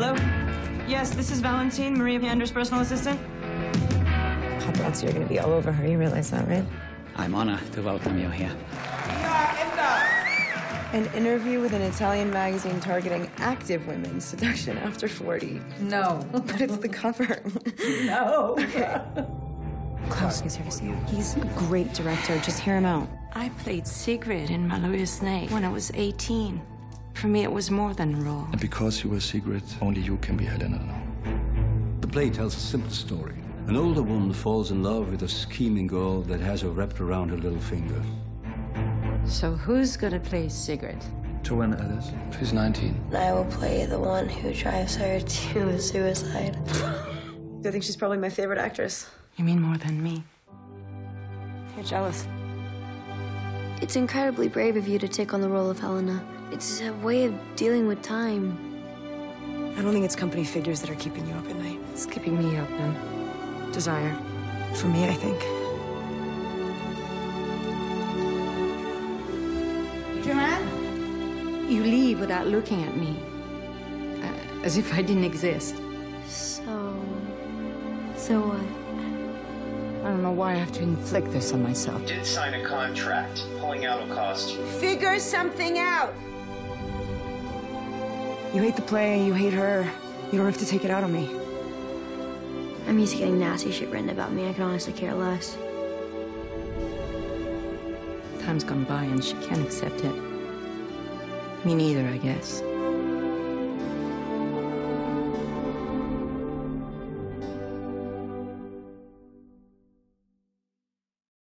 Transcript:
Yes, this is Valentine, Maria Pander's personal assistant. Paparazzi are going to be all over her. You realize that, right? I'm honored to welcome you here. An interview with an Italian magazine targeting active women's seduction after 40. No. But it's the cover. No. Klaus is here to see you. He's a great director. Just hear him out. I played Sigrid in Maloja Snake when I was 18. For me, it was more than a role. And because you were Sigrid, only you can be Helena now. The play tells a simple story. An older woman falls in love with a scheming girl that has her wrapped around her little finger. So who's gonna play Sigrid? Jo-Ann Ellis. She's 19. I will play the one who drives her to suicide. I think she's probably my favorite actress. You mean more than me? You're jealous. It's incredibly brave of you to take on the role of Helena. It's a way of dealing with time. I don't think it's company figures that are keeping you up at night. It's keeping me up then. Desire. For me, I think. Jo-Ann? You leave without looking at me. Uh, as if I didn't exist. So. So what? I don't know why I have to inflict this on myself. Did sign a contract. Pulling out will cost you. Figure something out. You hate the play, you hate her. You don't have to take it out on me. I'm used to getting nasty shit written about me. I can honestly care less. Time's gone by and she can't accept it. Me neither, I guess.